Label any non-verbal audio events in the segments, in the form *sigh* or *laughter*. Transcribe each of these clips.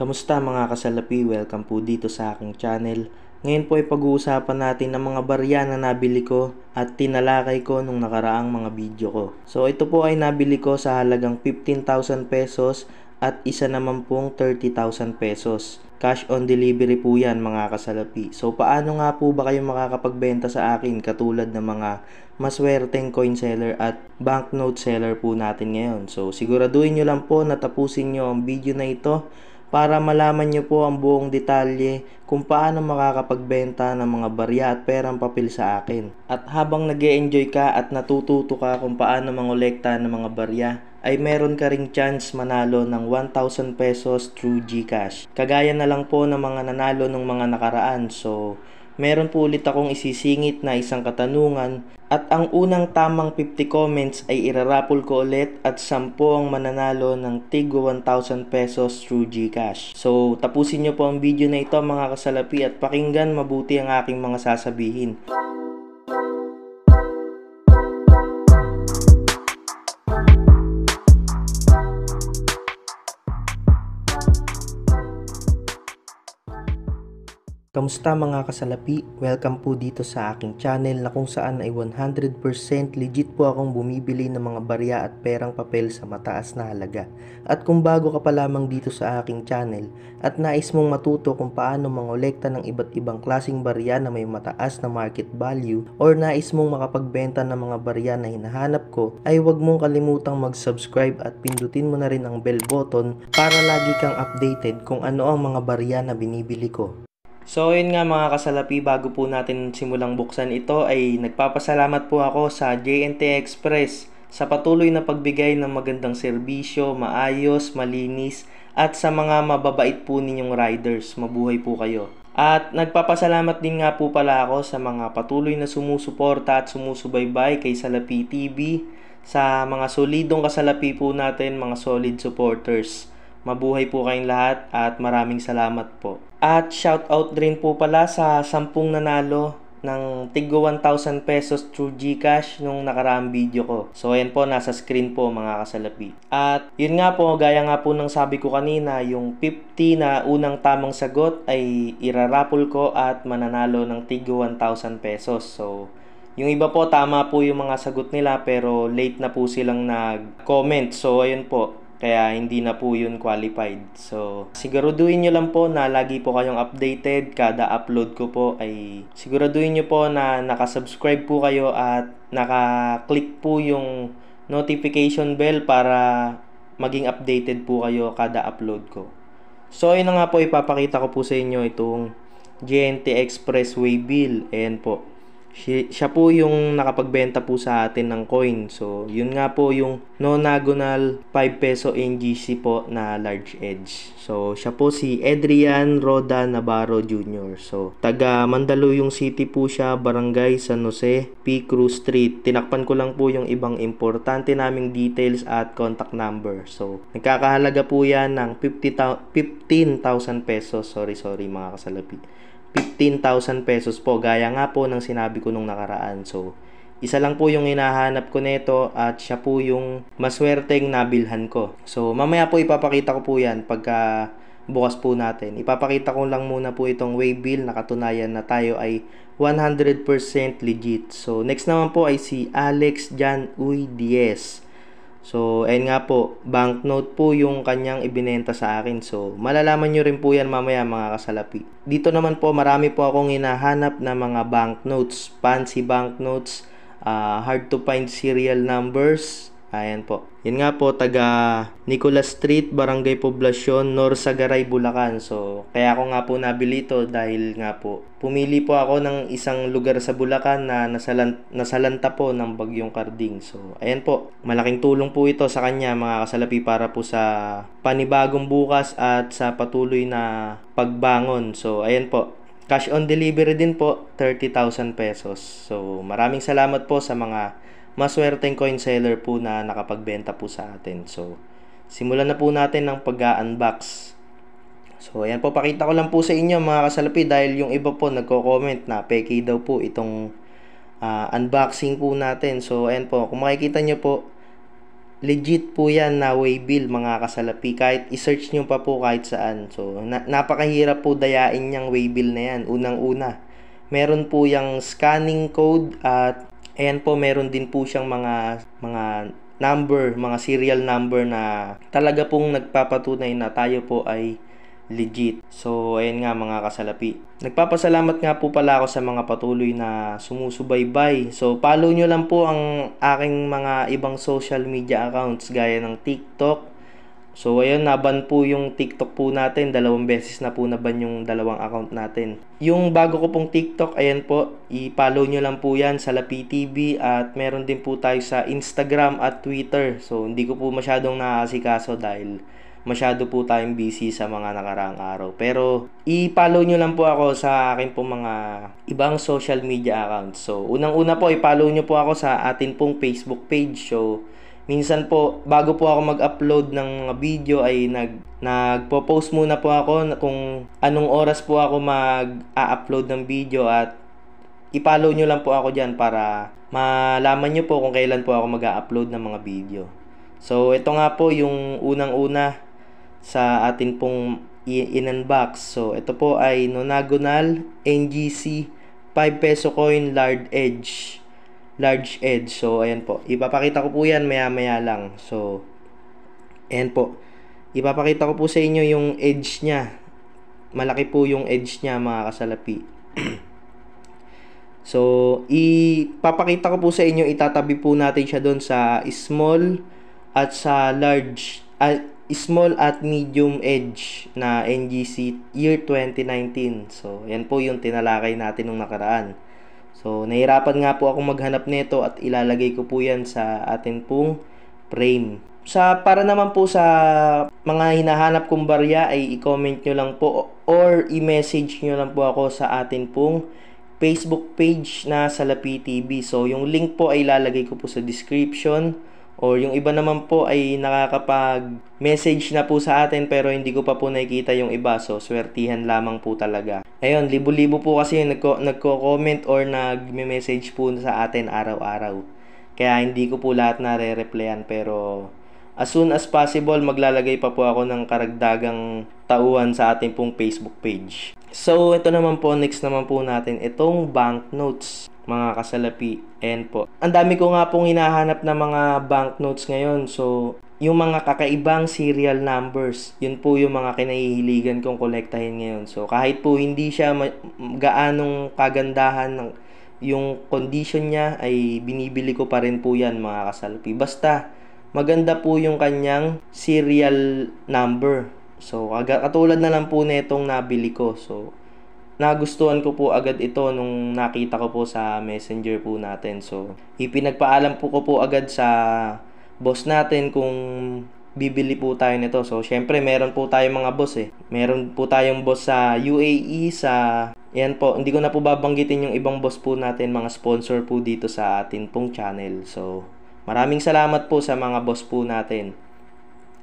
Kamusta mga kasalapi? Welcome po dito sa aking channel. Ngayon po ay pag-uusapan natin ang mga barya na nabili ko at tinalakay ko nung nakaraang mga video ko. So ito po ay nabili ko sa halagang 15,000 pesos at isa naman pong 30,000 pesos. Cash on delivery po yan mga kasalapi. So paano nga po ba kayo makakapagbenta sa akin katulad ng mga maswerteng coin seller at banknote seller po natin ngayon. So siguraduhin nyo lang po na tapusin nyo ang video na ito para malaman nyo po ang buong detalye kung paano makakapagbenta ng mga barya at perang papel sa akin. At habang nag enjoy ka at natututo ka kung paano mangolekta ng mga barya, ay meron ka ring chance manalo ng 1,000 pesos through GCash. Kagaya na lang po ng mga nanalo ng mga nakaraan. So, meron po ulit akong isisingit na isang katanungan at ang unang tamang 50 comments ay irarapol ko ulit at 10 ang mananalo ng tig 1,000 pesos through GCash. So tapusin nyo po ang video na ito mga kasalapi at pakinggan mabuti ang aking mga sasabihin. Kamusta mga kasalapi? Welcome po dito sa aking channel na kung saan ay 100% legit po akong bumibili ng mga barya at perang papel sa mataas na halaga. At kung bago ka pa lamang dito sa aking channel at nais mong matuto kung paano mangolekta ng iba't ibang klasing barya na may mataas na market value or nais mong makapagbenta ng mga barya na hinahanap ko ay huwag mong kalimutang mag-subscribe at pindutin mo na rin ang bell button para lagi kang updated kung ano ang mga barya na binibili ko. So yun nga mga kasalapi, bago po natin simulang buksan ito ay nagpapasalamat po ako sa JNT Express sa patuloy na pagbigay ng magandang serbisyo, maayos, malinis at sa mga mababait po ninyong riders. Mabuhay po kayo. At nagpapasalamat din nga po pala ako sa mga patuloy na sumusuporta at sumusubaybay kay Salapi TV, sa mga solidong kasalapi po natin, mga solid supporters. Mabuhay po kayong lahat at maraming salamat po. At shout out rin po pala sa sampung nanalo ng tiggo 1,000 pesos through GCash nung nakaraang video ko. So ayan po, nasa screen po mga kasalapi. At yun nga po, gaya nga po ng sabi ko kanina, yung 50 na unang tamang sagot ay irarapol ko at mananalo ng tiggo 1,000 pesos. So yung iba po, tama po yung mga sagot nila pero late na po silang nag-comment. So ayun po, kaya hindi na po yun qualified. So, siguraduhin nyo lang po na lagi po kayong updated. Kada upload ko po ay siguraduhin nyo po na nakasubscribe po kayo at naka-click po yung notification bell para maging updated po kayo kada upload ko. So, yun na nga po ipapakita ko po sa inyo itong GNT Expressway bill. Ayan po siya po yung nakapagbenta po sa atin ng coin. So, yun nga po yung non-nagonal 5 peso NGC po na large edge. So, siya po si Adrian Roda Navarro Jr. So, taga Mandaluyong City po siya, Barangay San Jose, P. Cruz Street. Tinakpan ko lang po yung ibang importante naming details at contact number. So, nagkakahalaga po yan ng 50, 15,000 pesos. Sorry, sorry mga kasalapi. 15,000 pesos po gaya nga po ng sinabi ko nung nakaraan. So, isa lang po yung hinahanap ko nito at siya po yung maswerteng nabilhan ko. So, mamaya po ipapakita ko po yan pagka bukas po natin. Ipapakita ko lang muna po itong waybill na katunayan na tayo ay 100% legit. So, next naman po ay si Alex Jan Uy Diaz. So, ayun nga po, banknote po yung kanyang ibinenta sa akin. So, malalaman nyo rin po yan mamaya mga kasalapi. Dito naman po, marami po akong hinahanap na mga banknotes, fancy banknotes, uh, hard to find serial numbers, Ayan po. Yan nga po, taga Nicolas Street, Barangay Poblacion, Norsagaray, Bulacan. So, kaya ako nga po nabili ito dahil nga po, pumili po ako ng isang lugar sa Bulacan na nasalan, nasalanta po ng bagyong karding. So, ayan po, malaking tulong po ito sa kanya mga kasalapi para po sa panibagong bukas at sa patuloy na pagbangon. So, ayan po, cash on delivery din po, 30,000 pesos. So, maraming salamat po sa mga maswerteng coin seller po na nakapagbenta po sa atin. So, simulan na po natin ng pag-unbox. So, ayan po, pakita ko lang po sa inyo mga kasalapi dahil yung iba po nagko-comment na peki daw po itong uh, unboxing po natin. So, ayan po, kung makikita nyo po, legit po yan na waybill mga kasalapi. Kahit i-search nyo pa po kahit saan. So, na- napakahirap po dayain yung waybill na yan. Unang-una. Meron po yung scanning code at ayan po meron din po siyang mga mga number, mga serial number na talaga pong nagpapatunay na tayo po ay legit. So, ayan nga mga kasalapi. Nagpapasalamat nga po pala ako sa mga patuloy na sumusubaybay. So, follow nyo lang po ang aking mga ibang social media accounts gaya ng TikTok. So, ayun, naban po yung TikTok po natin. Dalawang beses na po naban yung dalawang account natin. Yung bago ko pong TikTok, ayan po, i-follow nyo lang po yan sa Lapi TV at meron din po tayo sa Instagram at Twitter. So, hindi ko po masyadong nakasikaso dahil masyado po tayong busy sa mga nakaraang araw. Pero, i-follow nyo lang po ako sa akin po mga ibang social media accounts. So, unang-una po, i-follow nyo po ako sa atin pong Facebook page. So, minsan po, bago po ako mag-upload ng mga video ay nag, nagpo-post muna po ako kung anong oras po ako mag-upload ng video at i-follow nyo lang po ako dyan para malaman nyo po kung kailan po ako mag-upload ng mga video. So, ito nga po yung unang-una sa atin pong in-unbox. So, ito po ay Nonagonal NGC 5 peso coin large edge. Large edge. So, ayan po. Ipapakita ko po yan maya-maya lang. So, ayan po. Ipapakita ko po sa inyo yung edge niya. Malaki po yung edge niya mga kasalapi. *clears throat* so, ipapakita ko po sa inyo, itatabi po natin siya doon sa small at sa large, uh, small at medium edge na NGC year 2019. So, yan po yung tinalakay natin nung nakaraan. So, nahirapan nga po ako maghanap nito at ilalagay ko po yan sa atin pong frame. Sa para naman po sa mga hinahanap kong barya ay i-comment nyo lang po or i-message nyo lang po ako sa atin pong Facebook page na Salapi TV. So, yung link po ay ilalagay ko po sa description or yung iba naman po ay nakakapag-message na po sa atin pero hindi ko pa po nakikita yung iba. So, swertihan lamang po talaga. Ayun, libo-libo po kasi yung nagko- nagko-comment or nagme-message po sa atin araw-araw. Kaya hindi ko po lahat na re-replyan pero as soon as possible maglalagay pa po ako ng karagdagang tauhan sa ating pong Facebook page. So, ito naman po, next naman po natin, itong banknotes mga kasalapi. And po, ang dami ko nga pong hinahanap na mga banknotes ngayon. So, yung mga kakaibang serial numbers, yun po yung mga kinahihiligan kong kolektahin ngayon. So, kahit po hindi siya ma- gaanong kagandahan ng yung condition niya ay binibili ko pa rin po yan mga kasalapi. Basta, maganda po yung kanyang serial number. So, katulad na lang po nitong nabili ko. So, nagustuhan ko po agad ito nung nakita ko po sa messenger po natin. So, ipinagpaalam po ko po agad sa boss natin kung bibili po tayo nito. So, syempre, meron po tayong mga boss eh. Meron po tayong boss sa UAE, sa... Yan po, hindi ko na po babanggitin yung ibang boss po natin, mga sponsor po dito sa atin pong channel. So, maraming salamat po sa mga boss po natin.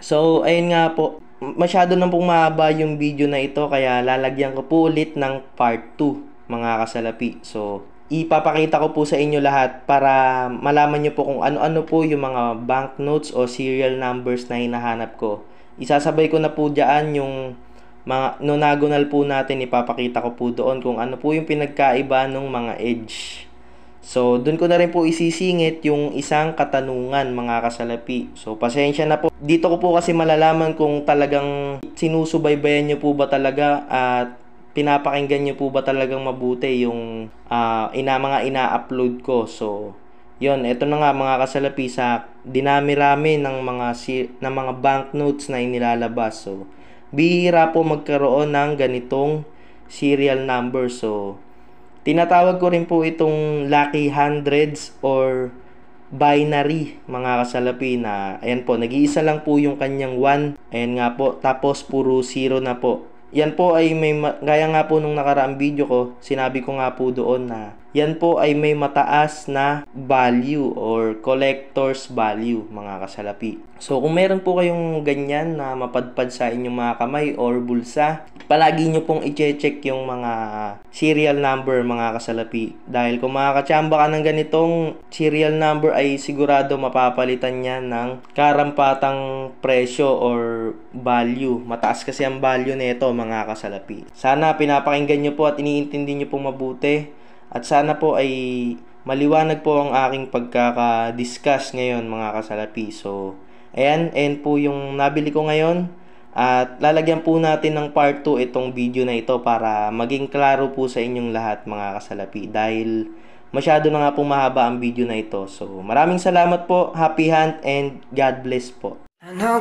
So, ayun nga po, masyado nang pong mahaba yung video na ito kaya lalagyan ko po ulit ng part 2 mga kasalapi. So, ipapakita ko po sa inyo lahat para malaman nyo po kung ano-ano po yung mga banknotes o serial numbers na hinahanap ko. Isasabay ko na po dyan yung mga nonagonal po natin, ipapakita ko po doon kung ano po yung pinagkaiba ng mga edge. So, doon ko na rin po isisingit yung isang katanungan mga kasalapi. So, pasensya na po. Dito ko po kasi malalaman kung talagang sinusubaybayan nyo po ba talaga at pinapakinggan nyo po ba talagang mabuti yung uh, ina, mga ina-upload ko. So, yon eto na nga mga kasalapi sa dinami-rami ng mga si, ng mga banknotes na inilalabas. So, bihira po magkaroon ng ganitong serial number. So, Tinatawag ko rin po itong lucky hundreds or binary mga kasalapi na ayan po nag-iisa lang po yung kanyang 1 ayan nga po tapos puro 0 na po. Yan po ay may gaya nga po nung nakaraang video ko sinabi ko nga po doon na yan po ay may mataas na value or collector's value mga kasalapi so kung meron po kayong ganyan na mapadpad sa inyong mga kamay or bulsa palagi nyo pong i-check yung mga serial number mga kasalapi. Dahil kung makakatsamba ka ng ganitong serial number ay sigurado mapapalitan niya ng karampatang presyo or value. Mataas kasi ang value nito mga kasalapi. Sana pinapakinggan nyo po at iniintindi nyo pong mabuti. At sana po ay maliwanag po ang aking pagkaka-discuss ngayon mga kasalapi. So, ayan, ayan po yung nabili ko ngayon. At lalagyan po natin ng part 2 itong video na ito para maging klaro po sa inyong lahat mga kasalapi dahil masyado na nga po mahaba ang video na ito. So maraming salamat po, happy hunt and God bless po. I know